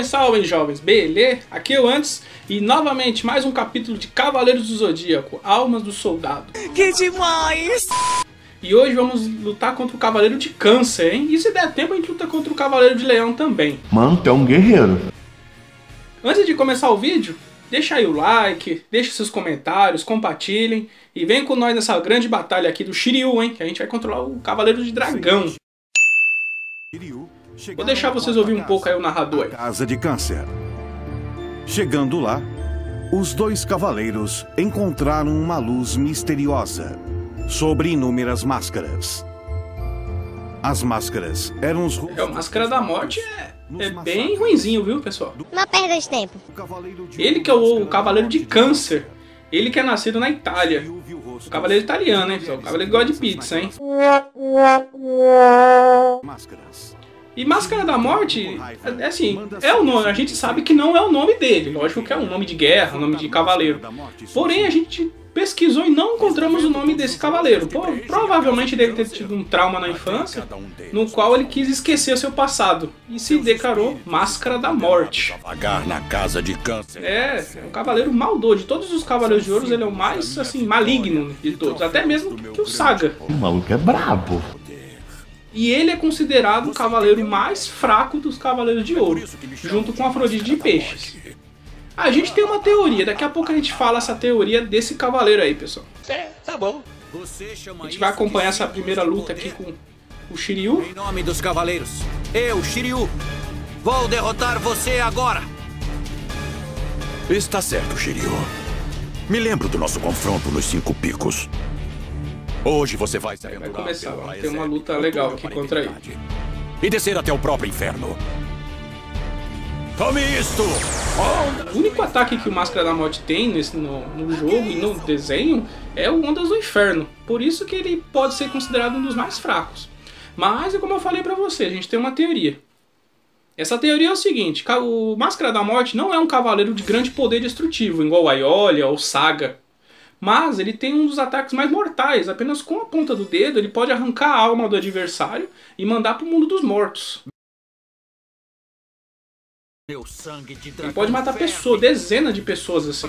Salve, salve, jovens! Beleza? Aqui é o Antes e novamente mais um capítulo de Cavaleiros do Zodíaco, Almas do Soldado. Que demais! E hoje vamos lutar contra o Cavaleiro de Câncer, hein? E se der tempo a gente luta contra o Cavaleiro de Leão também. Mano, tu é um guerreiro. Antes de começar o vídeo, deixa aí o like, deixa seus comentários, compartilhem e vem com nós nessa grande batalha aqui do Shiryu, hein? Que a gente vai controlar o Cavaleiro de Dragão. Vou deixar vocês ouvir um pouco aí o narrador aí. Casa de Câncer. Chegando lá, os dois cavaleiros encontraram uma luz misteriosa sobre inúmeras máscaras. As máscaras eram os É, o Máscara da Morte é, é bem ruinzinho, viu, pessoal? Não perda de tempo. Ele que é o, o Cavaleiro de Câncer. Ele que é nascido na Itália. O Cavaleiro italiano, hein, pessoal? O Cavaleiro gosta de pizza, hein? Máscaras. E Máscara da Morte, é assim, é o nome, a gente sabe que não é o nome dele. Lógico que é um nome de guerra, um nome de cavaleiro. Porém, a gente pesquisou e não encontramos o nome desse cavaleiro. Pô, provavelmente deve ter tido um trauma na infância, no qual ele quis esquecer seu passado e se declarou Máscara da Morte. Vagar na casa de câncer. É, é um cavaleiro maldoso. De todos os cavaleiros de ouro, ele é o mais, assim, maligno de todos. Até mesmo que o Saga. O maluco é brabo. E ele é considerado o cavaleiro mais fraco dos cavaleiros de ouro, junto com Afrodite de peixes. A gente tem uma teoria, daqui a pouco a gente fala essa teoria desse cavaleiro aí, pessoal. É, tá bom. Você chama A gente vai acompanhar essa primeira luta aqui com o Shiryu. Em nome dos cavaleiros, eu, Shiryu, vou derrotar você agora. Está certo, Shiryu. Me lembro do nosso confronto nos Cinco Picos. Hoje você vai sair Vai começar, ó. Tem uma luta legal aqui contra ele. E descer até o próprio inferno. Tome isto! O único ataque que o Máscara da Morte tem nesse, no, no jogo e no desenho é o Ondas do Inferno. Por isso que ele pode ser considerado um dos mais fracos. Mas, é como eu falei pra você, a gente tem uma teoria. Essa teoria é o seguinte, o Máscara da Morte não é um cavaleiro de grande poder destrutivo, igual o Aiolia ou Saga. Mas ele tem um dos ataques mais mortais. Apenas com a ponta do dedo ele pode arrancar a alma do adversário e mandar pro mundo dos mortos. Meu sangue de Ele pode matar pessoas, dezenas de pessoas assim.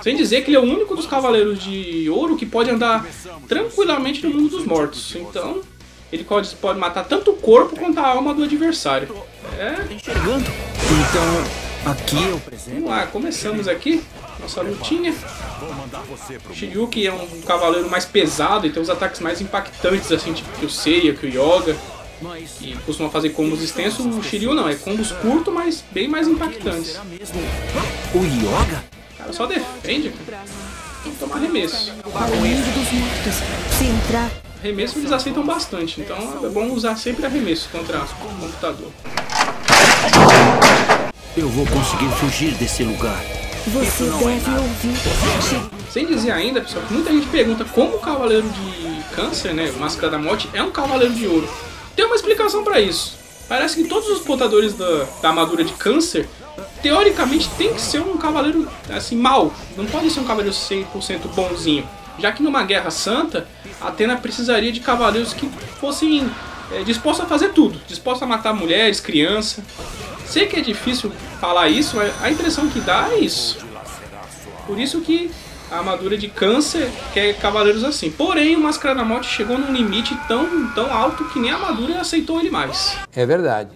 Sem dizer que ele é o único dos cavaleiros de ouro que pode andar tranquilamente no mundo dos mortos. Então, ele pode, pode matar tanto o corpo quanto a alma do adversário. É, enxergando. Então, aqui eu presente. vamos lá, começamos aqui. Nossa lutinha. Shiryu que é um cavaleiro mais pesado e tem os ataques mais impactantes, assim, tipo que o Seiya, que o Yoga. Mas E costuma fazer combos extensos. O Shiryu não, é combos curtos, mas bem mais impactantes. o Yoga? O cara só defende, cara. Tem que tomar arremesso. Arremesso eles aceitam bastante, então é bom usar sempre arremesso contra o computador. Eu vou conseguir fugir desse lugar. você é deve ouvir. Sem dizer ainda, pessoal, que muita gente pergunta como o Cavaleiro de Câncer, né, o Máscara da Morte, é um Cavaleiro de Ouro. Tem uma explicação pra isso. Parece que todos os portadores da, da armadura de Câncer, teoricamente, tem que ser um Cavaleiro, assim, mal. Não pode ser um Cavaleiro 100% bonzinho. Já que numa Guerra Santa, Atena precisaria de cavaleiros que fossem é, dispostos a fazer tudo. Dispostos a matar mulheres, crianças. Sei que é difícil falar isso, mas a impressão que dá é isso. Por isso que a armadura de câncer quer cavaleiros assim. Porém, o Máscara da Morte chegou num limite tão, tão alto que nem a armadura aceitou ele mais. É verdade.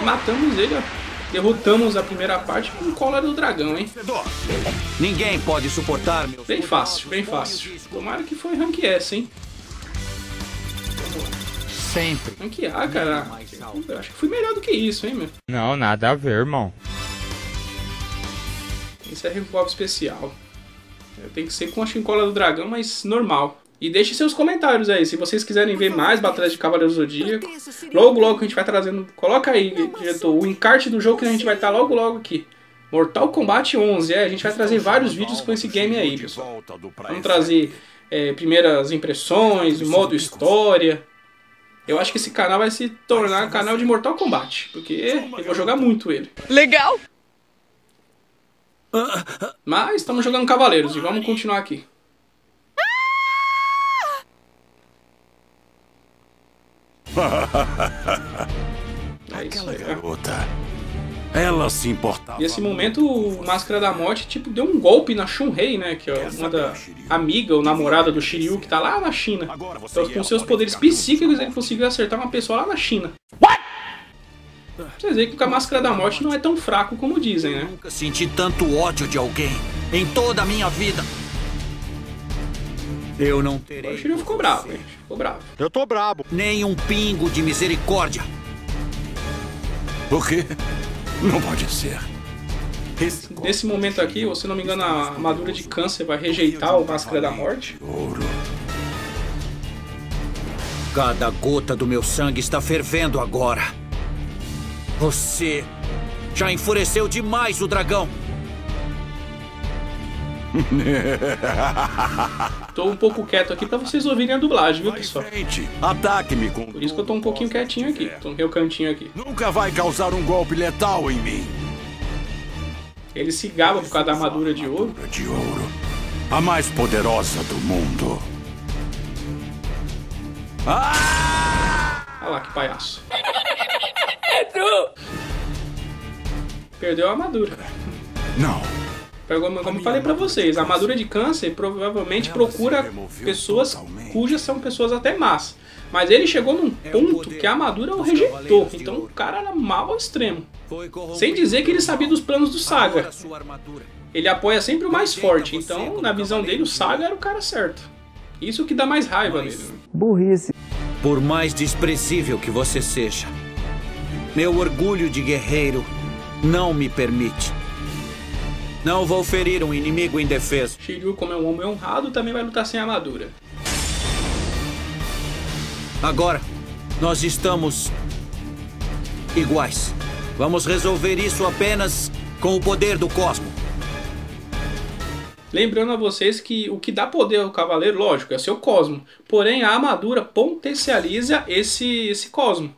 E matamos ele, ó. Derrotamos a primeira parte com o cola do dragão, hein? Ninguém pode suportar meu Bem fácil, bem fácil. Tomara que foi rank S, hein? Sempre. Rank A, cara. Eu acho que fui melhor do que isso, hein, meu? Não, nada a ver, irmão. Isso é revolve especial. Tem que ser com a chincola do dragão, mas normal. E deixe seus comentários aí, se vocês quiserem ver mais batalhas de Cavaleiros do Zodíaco. Logo, logo a gente vai trazendo. Coloca aí, diretor, o encarte do jogo que a gente vai estar logo, logo aqui. Mortal Kombat 11, é, a gente vai trazer vários vídeos com esse game aí, pessoal. Vamos trazer é, primeiras impressões, modo história. Eu acho que esse canal vai se tornar canal de Mortal Kombat, porque eu vou jogar muito ele. Legal! Mas estamos jogando Cavaleiros e vamos continuar aqui. É Aquela aí, ó. garota Ela se importava. Nesse momento, o Máscara da Morte, tipo, deu um golpe na Shun-Rei, né? Que é uma da amiga ou namorada do Shiryu, que tá lá na China. Então, com seus poderes psíquicos, ele conseguiu acertar uma pessoa lá na China. Vocês veem que o Máscara da Morte não é tão fraco como dizem, né? Nunca senti tanto ódio de alguém em toda a minha vida. Eu não O terei Shiryu ficou bravo, hein? Ficou bravo. Eu tô brabo. nem um pingo de misericórdia. O quê? Não pode ser. Esse Nesse momento aqui, se não me engano, a armadura de câncer vai rejeitar o Máscara da Morte. ouro. Cada gota do meu sangue está fervendo agora. Você já enfureceu demais o dragão. Tô um pouco quieto aqui pra vocês ouvirem a dublagem, viu, pessoal? Ataque-me com Por isso que eu tô um pouquinho quietinho aqui. Tô no meu cantinho aqui. Nunca vai causar um golpe letal em mim. Ele se gaba por causa da armadura de ouro. De ouro. A mais poderosa do mundo. Olha lá que palhaço. Perdeu a armadura. Não. Como, falei pra vocês, a armadura de câncer provavelmente procura pessoas cujas são pessoas até más. Mas ele chegou num ponto que a armadura o rejeitou. Então o cara era mal ao extremo. Sem dizer que ele sabia dos planos do Saga. Ele apoia sempre o mais forte. Então, na visão dele, o Saga era o cara certo. Isso que dá mais raiva nele. né? Por mais desprezível que você seja, meu orgulho de guerreiro não me permite. Não vou ferir um inimigo indefeso. Shiryu, como é um homem honrado, também vai lutar sem armadura. Agora, nós estamos iguais. Vamos resolver isso apenas com o poder do cosmo. Lembrando a vocês que o que dá poder ao cavaleiro, lógico, é o seu cosmo. Porém, a armadura potencializa esse, esse cosmo.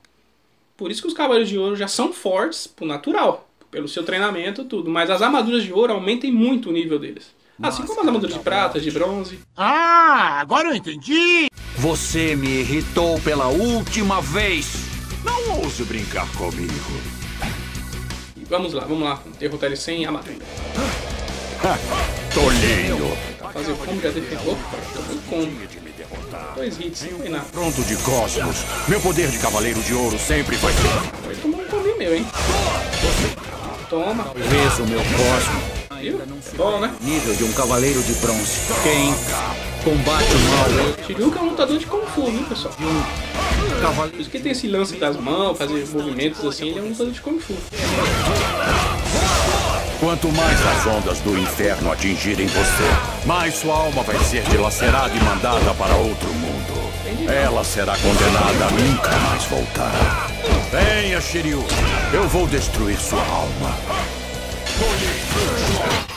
Por isso que os cavaleiros de ouro já são fortes por natural, pelo seu treinamento e tudo. Mas as armaduras de ouro aumentam muito o nível deles. Assim como as armaduras de prata, de bronze. Ah, agora eu entendi. Você me irritou pela última vez. Não ouse brincar comigo. Vamos lá, vamos lá. Derrotar ele sem armadura. Tolinho. Fazer o combo já defendeu. Tomou combo. Dois hits, foi nada. Pronto de cosmos. Meu poder de cavaleiro de ouro sempre vai ser. Foi tomar um combo meu, hein? Toma. Talvez o meu cosmo Viu? Bom, né? nível de um cavaleiro de bronze. Quem combate o mal é Shiryu que é um lutador de Kung Fu, viu, pessoal? Por isso que tem esse lance das mãos, fazer movimentos assim, ele é um lutador de Kung Fu. Quanto mais as ondas do inferno atingirem você, mais sua alma vai ser dilacerada e mandada para outro mundo. Ela será condenada a nunca mais voltar. Venha, Shiryu. Eu vou destruir sua alma.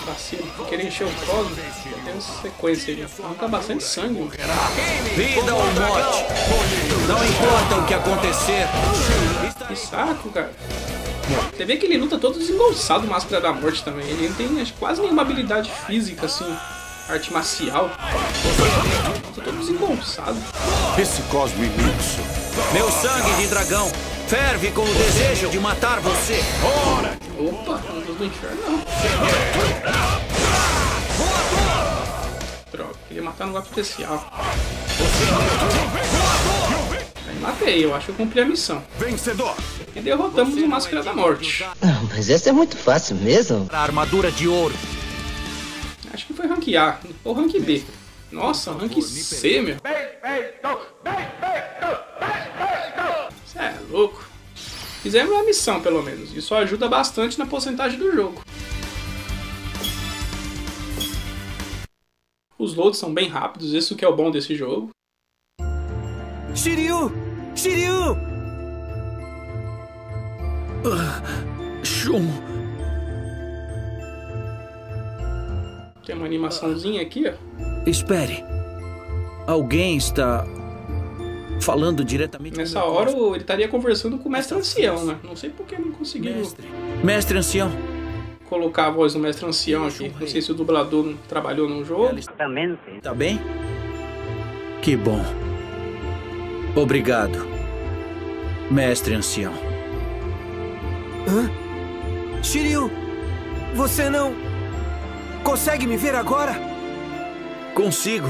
Vacilo, querer encher o cosmo, tem essa sequência aí. Arranca bastante sangue. Vida ou morte. Não importa o que acontecer. Que saco, cara. Você vê que ele luta todo desengonçado, Máscara da Morte também. Ele não tem acho, quase nenhuma habilidade física, assim, arte marcial. Luta todo desengonçado. Esse cosmo imenso. Meu sangue de dragão ferve com o desejo de matar você. Opa, não do inferno não. Droga, queria matar no golpe especial. Aí matei, eu acho que eu cumpri a missão. Vencedor. E derrotamos o Máscara da Morte. Não, mas essa é muito fácil mesmo. A armadura de ouro. Acho que foi rank A, ou rank B. Nossa, rank C, meu. Cê é louco. Fizemos uma missão, pelo menos. Isso ajuda bastante na porcentagem do jogo. Os loads são bem rápidos, isso que é o bom desse jogo. Shiryu! Shiryu! Ah, Shun. Tem uma animaçãozinha aqui, ó. Espere. Alguém está falando diretamente com Nessa hora ele estaria conversando com o mestre ancião, né? Não sei porque não conseguiu Mestre. Mestre ancião. colocar a voz do mestre ancião aqui. Não sei se o dublador trabalhou no jogo. Tá bem? Que bom. Obrigado, mestre ancião. Shiryu, você não consegue me ver agora? Consigo.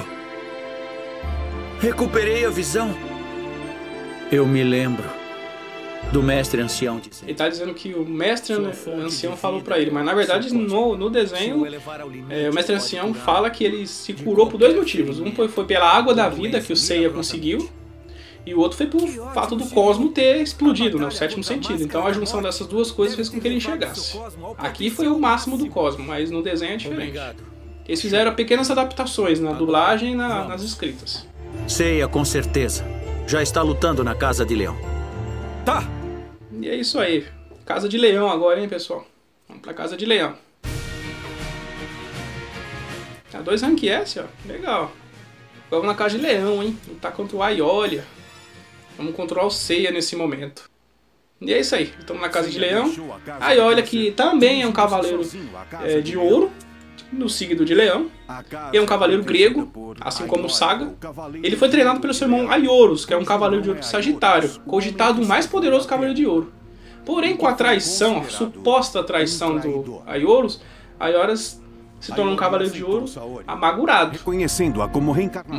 Recuperei a visão. Eu me lembro do mestre ancião dizendo. Ele tá dizendo que o mestre ancião falou pra ele, mas na verdade no, no desenho é, o mestre ancião fala que ele se curou por dois motivos. Um foi, foi pela água da vida que o Seiya conseguiu, e o outro foi pelo fato do cosmo ter explodido, né, o sétimo sentido. Então a junção dessas duas coisas fez com que ele enxergasse. Aqui foi o máximo do cosmo, mas no desenho é diferente. Eles fizeram pequenas adaptações na dublagem e na, nas escritas. Seiya, com certeza. Já está lutando na Casa de Leão. Tá. E é isso aí. Casa de Leão agora, hein, pessoal? Vamos pra Casa de Leão. Tá dois rank S, ó. Legal. Vamos na Casa de Leão, hein? Lutar contra o Aiolia. Vamos controlar o Seiya nesse momento. E é isso aí. Estamos na Casa de Leão. Aiolia, que também é um cavaleiro é, de ouro no signo de Leão. E é um cavaleiro grego, assim como o Saga. Ele foi treinado pelo seu irmão Aioros, que é um cavaleiro de ouro de Sagitário, cogitado o mais poderoso cavaleiro de ouro. Porém, com a traição, a suposta traição do Aioros, Aioras se tornou um cavaleiro de ouro amargurado.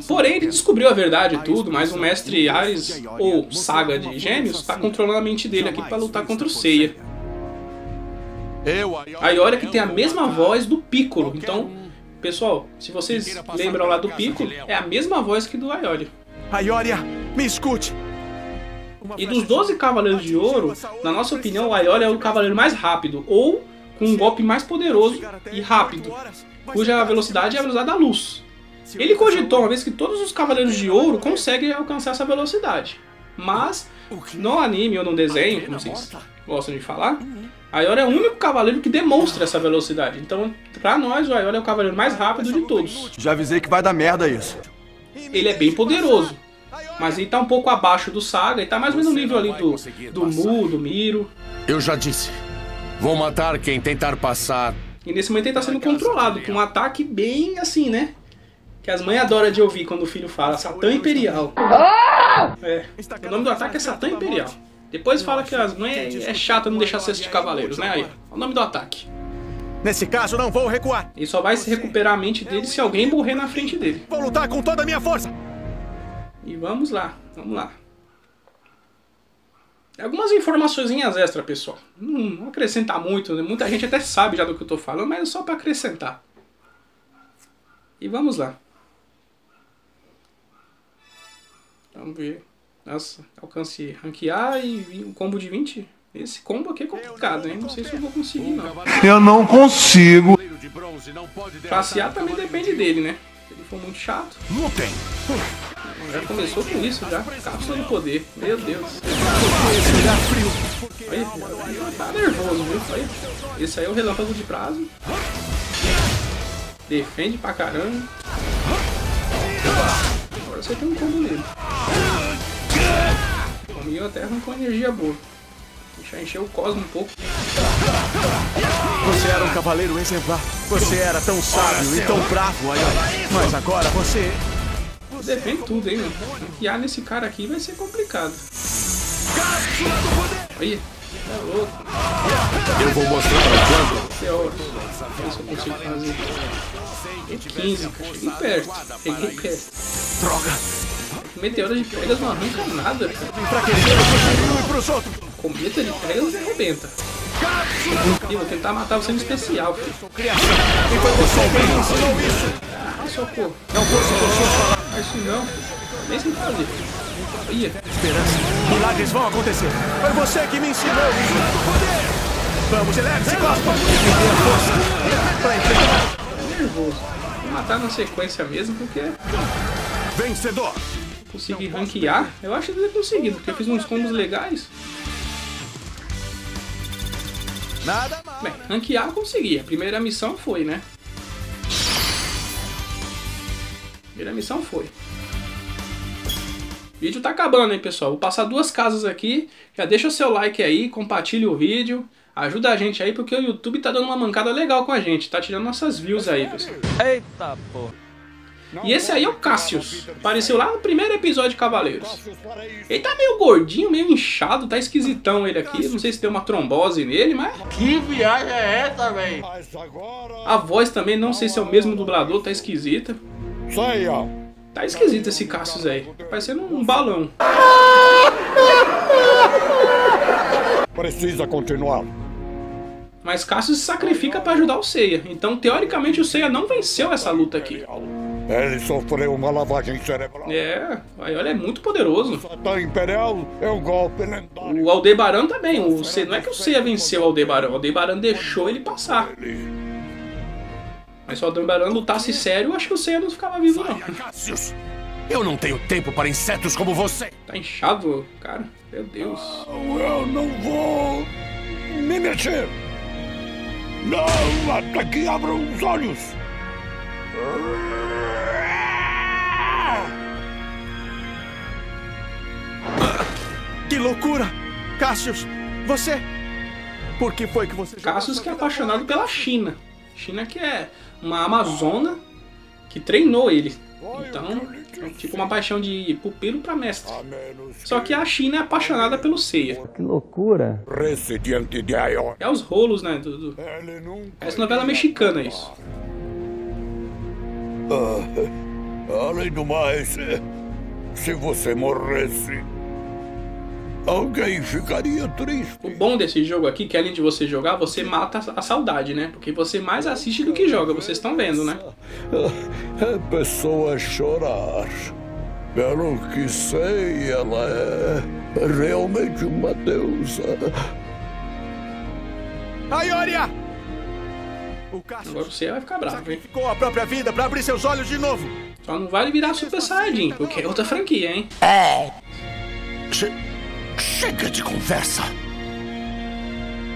Porém, ele descobriu a verdade e tudo, mas o mestre Ares, ou Saga de Gêmeos, está controlando a mente dele aqui para lutar contra o Seiya. A Ioria que tem a mesma voz do Piccolo. Então, pessoal, se vocês lembram lá do Piccolo, é a mesma voz que do Aioria. Aioria, me escute. E dos 12 Cavaleiros de Ouro, na nossa opinião, o Aioria é o cavaleiro mais rápido, ou com um golpe mais poderoso e rápido, cuja velocidade é a velocidade da luz. Ele cogitou uma vez que todos os Cavaleiros de Ouro conseguem alcançar essa velocidade. Mas, no anime ou no desenho, como vocês gostam de falar, Aioria é o único cavaleiro que demonstra essa velocidade. Então, pra nós, o Aioria é o cavaleiro mais rápido de todos. Já avisei que vai dar merda isso. Ele é bem poderoso. Mas ele tá um pouco abaixo do Saga, ele tá mais ou menos no nível ali do, do Mu, do Miro. Eu já disse. Vou matar quem tentar passar. E nesse momento ele tá sendo controlado com um ataque bem assim, né? Que as mães adoram de ouvir quando o filho fala Satã Imperial. É, o nome do ataque é Satã Imperial. Depois fala que as mães é chato não deixar você assistir Cavaleiros, né? Aí, ó, o nome do ataque. Nesse caso, não vou recuar. Ele só vai se recuperar a mente dele se alguém morrer na frente dele. Vou lutar com toda a minha força. E vamos lá, vamos lá. Algumas informações extra, pessoal. Não, não acrescentar muito, né? muita gente até sabe já do que eu tô falando, mas é só para acrescentar. E vamos lá. Vamos ver. Nossa, alcance ranquear e um combo de 20. Esse combo aqui é complicado, hein? Não sei se eu vou conseguir, não. Eu não consigo. Passear também depende dele, né? Se ele for muito chato. Lutem! Já começou com isso, já. Cápsula do poder. Meu Deus. Aí, tá nervoso, viu? Aí, esse aí é o relâmpago de prazo. Defende pra caramba. Agora você tem um combo nele. O meu até arrancou energia boa. Deixa encher o cosmo um pouco. Você era um cavaleiro exemplar. Você era tão sábio e tão bravo. Mas agora você... Defende tudo, hein, mano. Confiar nesse cara aqui vai ser complicado. Aí, é louco. Eu vou mostrar o quanto. Teórico. Ver se eu consigo fazer. É 15, cara. Cheguei perto. Cheguei perto. Droga! Meteora de pregas não arranca nada, cara. E. Cometa de pregas arrebenta. Ih, vou tentar matar você no especial, filho. Criação. E isso. Ah, socorro. Não fosse você falar. Faz isso não. Nem sem fazer. Ia. Esperança. Milagres vão acontecer. Foi você que me ensinou isso. Poder! Vamos, eleve-se, Cosmo. Me dê a força. Pra enfrentar. Nervoso. Vou matar na sequência mesmo, porque Vencedor. consegui ranquear. Eu acho que eu conseguido, porque eu fiz uns combos legais. Nada mal. Bem, ranquear eu consegui. A primeira missão foi, né? Primeira missão foi. O vídeo tá acabando, hein, pessoal? Vou passar duas casas aqui. Já deixa o seu like aí, compartilha o vídeo. Ajuda a gente aí, porque o YouTube tá dando uma mancada legal com a gente. Tá tirando nossas views aí, pessoal. Eita, pô. E esse aí é o Cassius. Apareceu lá no primeiro episódio de Cavaleiros. Ele tá meio gordinho, meio inchado, tá esquisitão ele aqui. Não sei se tem uma trombose nele, mas. Que viagem é essa, velho? A voz também, não sei se é o mesmo dublador, tá esquisita. Sei, ó. Tá esquisito esse Cassius aí. Tá parecendo um balão. Precisa continuar. Mas Cassius se sacrifica pra ajudar o Seiya. Então, teoricamente, o Seiya não venceu essa luta aqui. Ele sofreu uma lavagem cerebral. É, aí olha, é muito poderoso. Satã Imperial é um golpe lendário. O Aldebaran também. O não é que o Seiya venceu o Aldebaran. O Aldebaran deixou ele passar. Mas se o Aldebaran lutasse sério, eu acho que o Seiya não ficava vivo, não. Cassius, eu não tenho tempo para insetos como você. Tá inchado, cara. Meu Deus. Eu não vou me mexer. Não, até que abram os olhos. Que loucura! Cassius, você... Por que foi que você... Cassius que é apaixonado pela China. China que é uma amazona que treinou ele. Então, é tipo uma paixão de pupilo pra mestre. Só que a China é apaixonada pelo Seiya. Que loucura. É os rolos, né? Do, do... Essa novela mexicana, isso. Ah, além do mais, se você morresse, alguém ficaria triste. O bom desse jogo aqui, que além de você jogar, você mata a saudade, né? Porque você mais assiste do que joga, vocês estão vendo, né? É pessoa chorar. Pelo que sei, ela é realmente uma deusa. Aioria! O Cassius Agora você vai ficar bravo, hein? sacrificou a própria vida para abrir seus olhos de novo. Só não vale virar Super Saiyajin, porque é outra franquia, hein? Che- Chega de conversa.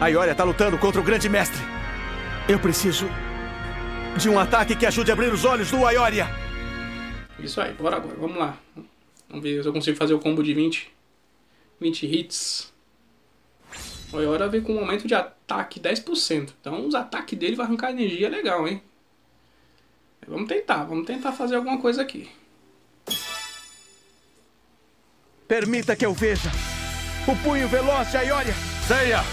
A Ioria tá lutando contra o grande mestre. Eu preciso de um ataque que ajude a abrir os olhos do Aioria. Isso aí, bora agora, vamos lá. Vamos ver se eu consigo fazer o combo de 20. 20 hits. O Iora veio com um aumento de ataque 10%. Então os ataques dele vai arrancar energia legal, hein? Vamos tentar, vamos tentar fazer alguma coisa aqui. Permita que eu veja o punho veloz de Aioria. Ceia,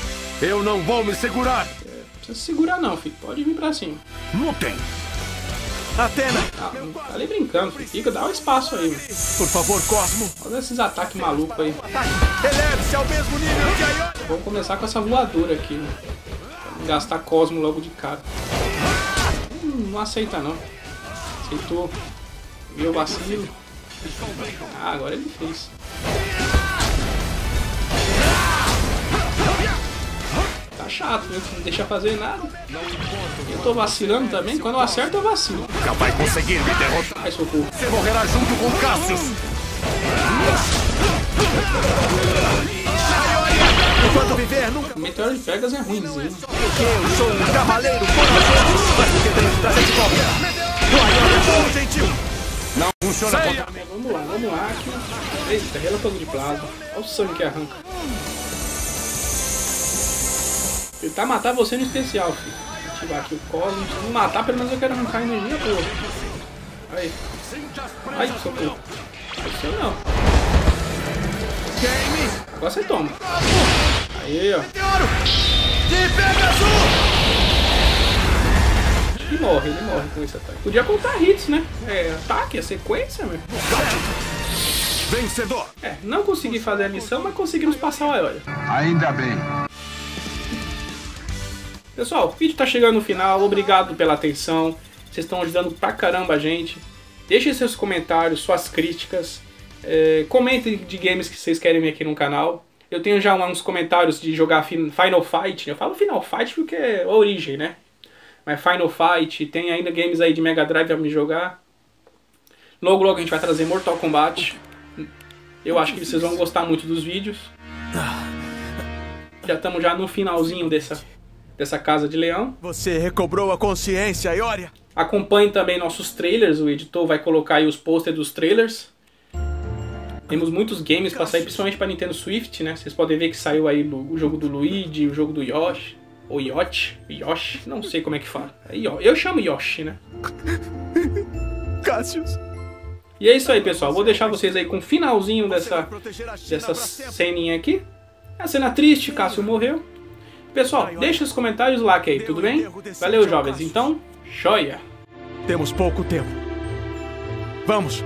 eu não vou me segurar. Não precisa se segurar não, filho. Pode vir pra cima. Lutem. Atena, Ah, não tá ali brincando, filho. Fica, dá um espaço aí, mano. por favor, Cosmo. Olha esses ataques malucos aí. Eleve-se ao mesmo nível de Aioria. Vamos começar com essa voadora aqui, né? Pra não gastar Cosmo logo de cara. Hum, não aceita não. Aceitou. Meu vacilo. Ah, agora ele fez. Chato, viu? Não deixa fazer nada. Eu tô vacilando também. Quando eu acerto, eu vacilo. Nunca vai conseguir me derrotar. Ai, socorro. Você morrerá junto com Cassius. Enquanto viver, nunca. O Meteoro de Pegas é ruimzinho. Porque eu sou um cavaleiro corajoso. Mas porque tenho trazer de volta. O gentil. Não funciona contra Vamos lá, vamos lá. Aqui. Eita, relâmpago de plasma. Olha o sangue que arranca. Tentar matar você no especial, filho. Ativar aqui o Cosmo. Se não matar, pelo menos eu quero arrancar a energia toda. Aí. Ai, socorro. Isso não. Agora você toma. Aí, ó. Ele morre, ele morre com esse ataque. Podia contar hits, né? É, ataque, é sequência, meu. Vencedor. É, não consegui fazer a missão, mas conseguimos passar o Aioria. Ainda bem. Pessoal, o vídeo tá chegando no final, obrigado pela atenção. Vocês estão ajudando pra caramba a gente. Deixem seus comentários, suas críticas. É, comentem de games que vocês querem ver aqui no canal. Eu tenho já uns comentários de jogar fin- Final Fight. Eu falo Final Fight porque é a origem, né? Mas Final Fight, tem ainda games aí de Mega Drive pra me jogar. Logo, logo a gente vai trazer Mortal Kombat. Eu acho que vocês vão gostar muito dos vídeos. Já estamos já no finalzinho dessa, dessa Casa de Leão. Você recobrou a consciência, Aioria. Acompanhe também nossos trailers, o editor vai colocar aí os posters dos trailers. Temos muitos games para sair, principalmente para Nintendo Switch, né? Vocês podem ver que saiu aí o jogo do Luigi, o jogo do Yoshi, ou Yoshi, Yoshi, não sei como é que fala. É Eu chamo Yoshi, né? Cassius. E é isso aí, pessoal. Vou deixar vocês aí com o finalzinho dessa, dessa ceninha aqui. A cena triste, Cássio morreu. Pessoal, deixa os comentários lá, Kay, tudo bem? Valeu, jovens. Então, joia! Temos pouco tempo. Vamos!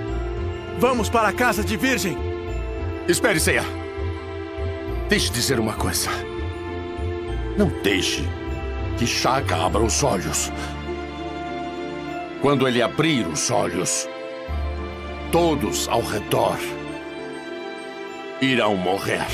Vamos para a casa de Virgem! Espere, Seiya. Deixe dizer uma coisa. Não deixe que Shaka abra os olhos. Quando ele abrir os olhos, todos ao redor irão morrer.